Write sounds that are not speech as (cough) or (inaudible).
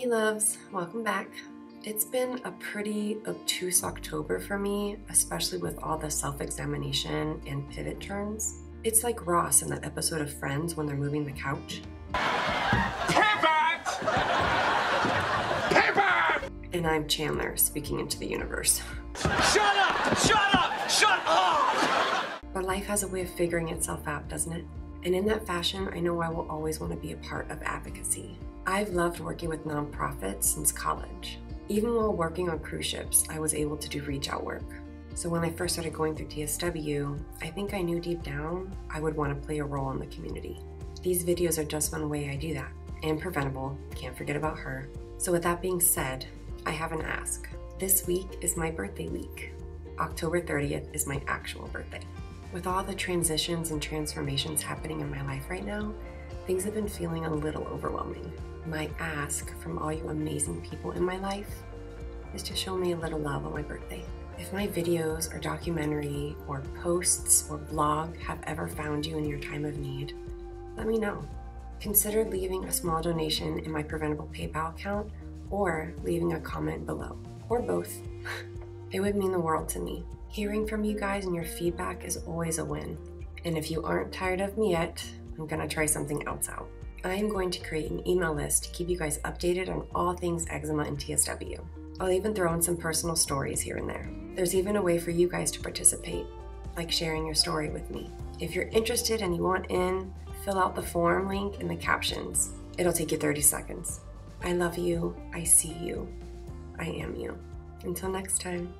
Hey loves, welcome back. It's been a pretty obtuse October for me, especially with all the self-examination and pivot turns. It's like Ross in that episode of Friends when they're moving the couch. Pivot! Pivot! And I'm Chandler speaking into the universe. Shut up! Shut up! Shut up! But life has a way of figuring itself out, doesn't it? And in that fashion, I know I will always want to be a part of advocacy. I've loved working with nonprofits since college. Even while working on cruise ships, I was able to do reach out work. So when I first started going through TSW, I think I knew deep down I would want to play a role in the community. These videos are just one way I do that. And preventable, can't forget about her. So with that being said, I have an ask. This week is my birthday week. October 30th is my actual birthday. With all the transitions and transformations happening in my life right now, things have been feeling a little overwhelming. My ask from all you amazing people in my life is to show me a little love on my birthday. If my videos or documentary or posts or blog have ever found you in your time of need, let me know. Consider leaving a small donation in my preventable PayPal account or leaving a comment below, or both. (laughs) it would mean the world to me. Hearing from you guys and your feedback is always a win. And if you aren't tired of me yet, I'm gonna try something else out. I am going to create an email list to keep you guys updated on all things eczema and TSW. I'll even throw in some personal stories here and there. There's even a way for you guys to participate, like sharing your story with me. If you're interested and you want in, fill out the form link in the captions. It'll take you 30 seconds. I love you. I see you. I am you. Until next time.